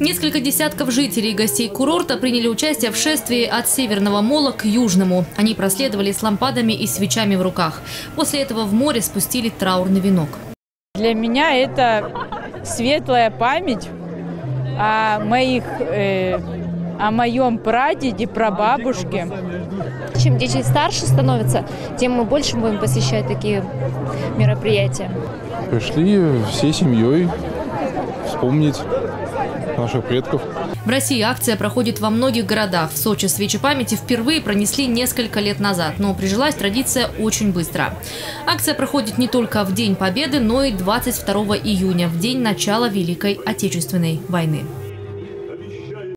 Несколько десятков жителей и гостей курорта приняли участие в шествии от Северного мола к Южному. Они проследовали с лампадами и свечами в руках. После этого в море спустили траурный венок. Для меня это светлая память о моих, э, о моем прадеде, прабабушке. Чем дети старше становятся, тем мы больше будем посещать такие мероприятия. Пришли всей семьей вспомнить наших предков. В России акция проходит во многих городах. В Сочи свечи памяти впервые пронесли несколько лет назад, но прижилась традиция очень быстро. Акция проходит не только в День Победы, но и 22 июня, в день начала Великой Отечественной войны.